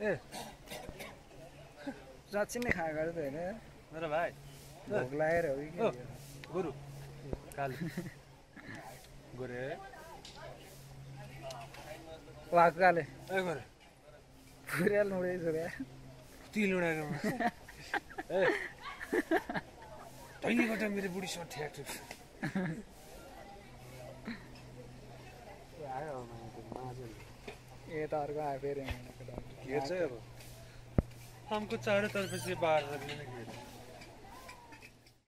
ए। साँच्ची नै खाएको त होइन? मेरो भाइ। भोक लागेर हो कि? गोरु। काली। गोरे। वाको काले? ए गोरे। पुऱ्याल मुडेछ क्या तिल उडाएको ए। मेरो बुढीसँग ठ्याक तार का है फेरे मैंने हम कुछ चारों तरफ़ से बाहर रखने के लिए